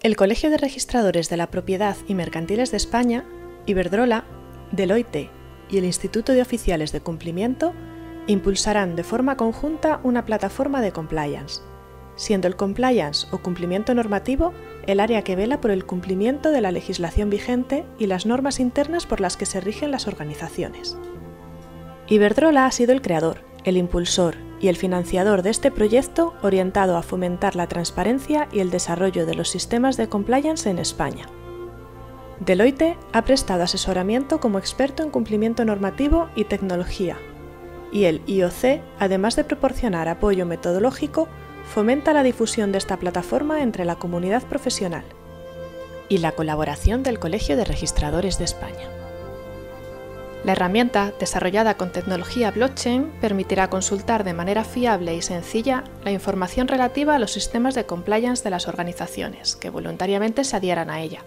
El Colegio de Registradores de la Propiedad y Mercantiles de España, Iberdrola, Deloitte y el Instituto de Oficiales de Cumplimiento impulsarán de forma conjunta una plataforma de compliance, siendo el compliance o cumplimiento normativo el área que vela por el cumplimiento de la legislación vigente y las normas internas por las que se rigen las organizaciones. Iberdrola ha sido el creador, el impulsor y el financiador de este proyecto orientado a fomentar la transparencia y el desarrollo de los sistemas de compliance en España. Deloitte ha prestado asesoramiento como experto en cumplimiento normativo y tecnología, y el IOC, además de proporcionar apoyo metodológico, fomenta la difusión de esta plataforma entre la comunidad profesional y la colaboración del Colegio de Registradores de España. La herramienta, desarrollada con tecnología blockchain, permitirá consultar de manera fiable y sencilla la información relativa a los sistemas de compliance de las organizaciones que voluntariamente se adhieran a ella,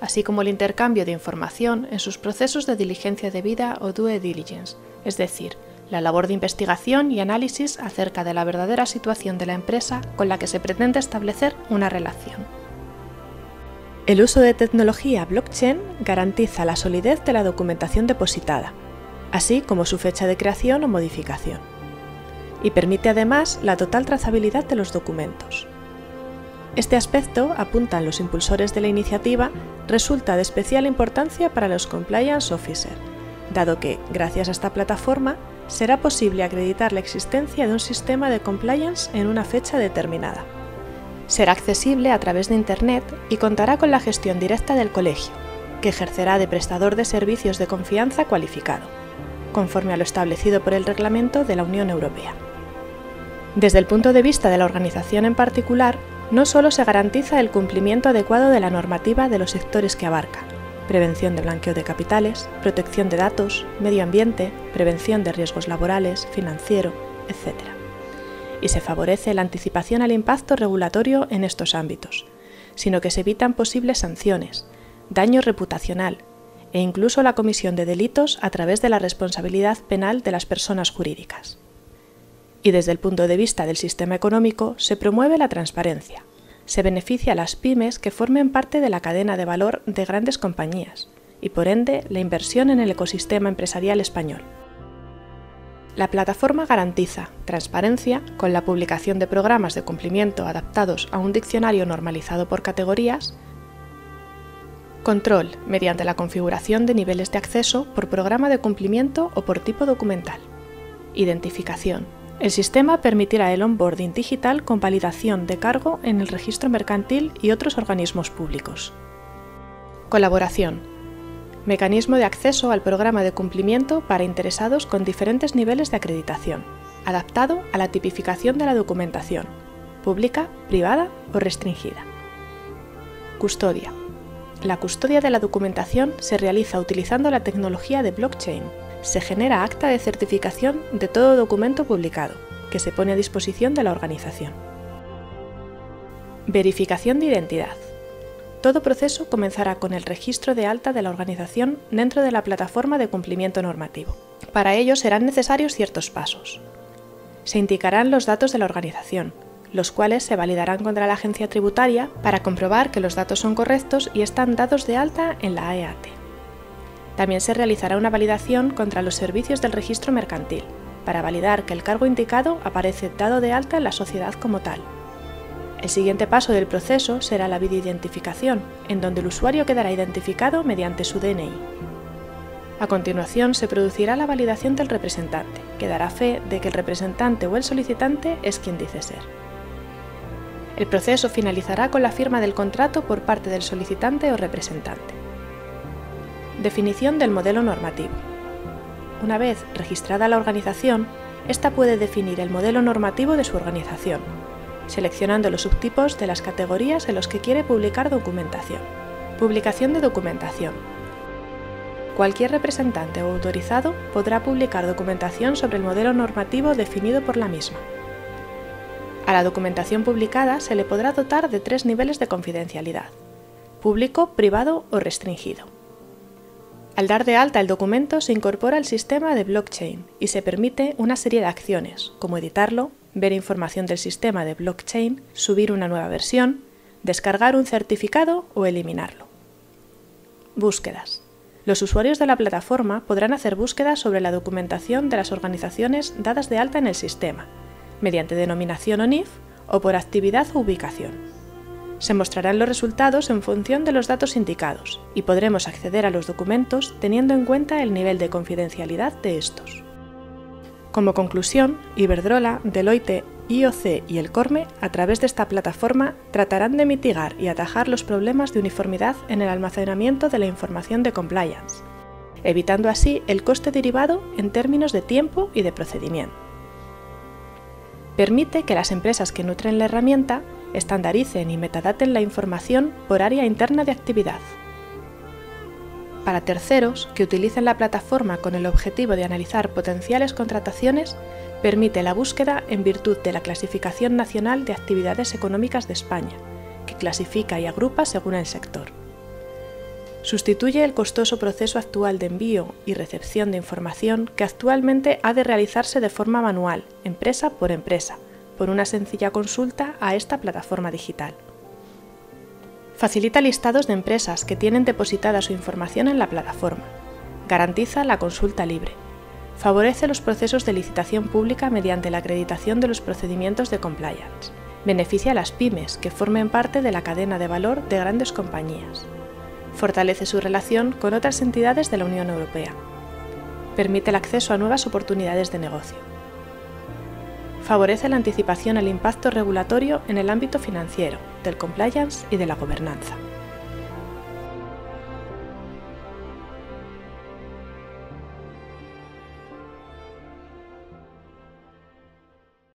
así como el intercambio de información en sus procesos de diligencia debida o due diligence, es decir, la labor de investigación y análisis acerca de la verdadera situación de la empresa con la que se pretende establecer una relación. El uso de tecnología blockchain garantiza la solidez de la documentación depositada, así como su fecha de creación o modificación, y permite además la total trazabilidad de los documentos. Este aspecto, apuntan los impulsores de la iniciativa, resulta de especial importancia para los compliance officers, dado que, gracias a esta plataforma, será posible acreditar la existencia de un sistema de compliance en una fecha determinada. Será accesible a través de Internet y contará con la gestión directa del colegio, que ejercerá de prestador de servicios de confianza cualificado, conforme a lo establecido por el reglamento de la Unión Europea. Desde el punto de vista de la organización en particular, no solo se garantiza el cumplimiento adecuado de la normativa de los sectores que abarca, prevención de blanqueo de capitales, protección de datos, medio ambiente, prevención de riesgos laborales, financiero, etc. Y se favorece la anticipación al impacto regulatorio en estos ámbitos, sino que se evitan posibles sanciones, daño reputacional e incluso la comisión de delitos a través de la responsabilidad penal de las personas jurídicas. Y desde el punto de vista del sistema económico se promueve la transparencia, se beneficia a las pymes que formen parte de la cadena de valor de grandes compañías y por ende la inversión en el ecosistema empresarial español. La plataforma garantiza transparencia con la publicación de programas de cumplimiento adaptados a un diccionario normalizado por categorías, control mediante la configuración de niveles de acceso por programa de cumplimiento o por tipo documental, identificación, el sistema permitirá el onboarding digital con validación de cargo en el registro mercantil y otros organismos públicos. Colaboración. Mecanismo de acceso al programa de cumplimiento para interesados con diferentes niveles de acreditación, adaptado a la tipificación de la documentación, pública, privada o restringida. Custodia. La custodia de la documentación se realiza utilizando la tecnología de blockchain se genera acta de certificación de todo documento publicado, que se pone a disposición de la organización. Verificación de identidad. Todo proceso comenzará con el registro de alta de la organización dentro de la plataforma de cumplimiento normativo. Para ello serán necesarios ciertos pasos. Se indicarán los datos de la organización, los cuales se validarán contra la agencia tributaria para comprobar que los datos son correctos y están dados de alta en la AEAT. También se realizará una validación contra los servicios del registro mercantil, para validar que el cargo indicado aparece dado de alta en la sociedad como tal. El siguiente paso del proceso será la videoidentificación, en donde el usuario quedará identificado mediante su DNI. A continuación se producirá la validación del representante, que dará fe de que el representante o el solicitante es quien dice ser. El proceso finalizará con la firma del contrato por parte del solicitante o representante. Definición del modelo normativo. Una vez registrada la organización, ésta puede definir el modelo normativo de su organización, seleccionando los subtipos de las categorías en los que quiere publicar documentación. Publicación de documentación. Cualquier representante o autorizado podrá publicar documentación sobre el modelo normativo definido por la misma. A la documentación publicada se le podrá dotar de tres niveles de confidencialidad, público, privado o restringido. Al dar de alta el documento se incorpora el sistema de blockchain y se permite una serie de acciones, como editarlo, ver información del sistema de blockchain, subir una nueva versión, descargar un certificado o eliminarlo. Búsquedas. Los usuarios de la plataforma podrán hacer búsquedas sobre la documentación de las organizaciones dadas de alta en el sistema, mediante denominación ONIF o por actividad o ubicación. Se mostrarán los resultados en función de los datos indicados y podremos acceder a los documentos teniendo en cuenta el nivel de confidencialidad de estos. Como conclusión, Iberdrola, Deloitte, IOC y el CORME, a través de esta plataforma, tratarán de mitigar y atajar los problemas de uniformidad en el almacenamiento de la información de compliance, evitando así el coste derivado en términos de tiempo y de procedimiento. Permite que las empresas que nutren la herramienta estandaricen y metadaten la información por área interna de actividad, para terceros que utilicen la plataforma con el objetivo de analizar potenciales contrataciones, permite la búsqueda en virtud de la Clasificación Nacional de Actividades Económicas de España, que clasifica y agrupa según el sector. Sustituye el costoso proceso actual de envío y recepción de información que actualmente ha de realizarse de forma manual, empresa por empresa, por una sencilla consulta a esta plataforma digital. Facilita listados de empresas que tienen depositada su información en la plataforma. Garantiza la consulta libre. Favorece los procesos de licitación pública mediante la acreditación de los procedimientos de compliance. Beneficia a las pymes que formen parte de la cadena de valor de grandes compañías. Fortalece su relación con otras entidades de la Unión Europea. Permite el acceso a nuevas oportunidades de negocio favorece la anticipación al impacto regulatorio en el ámbito financiero, del compliance y de la gobernanza.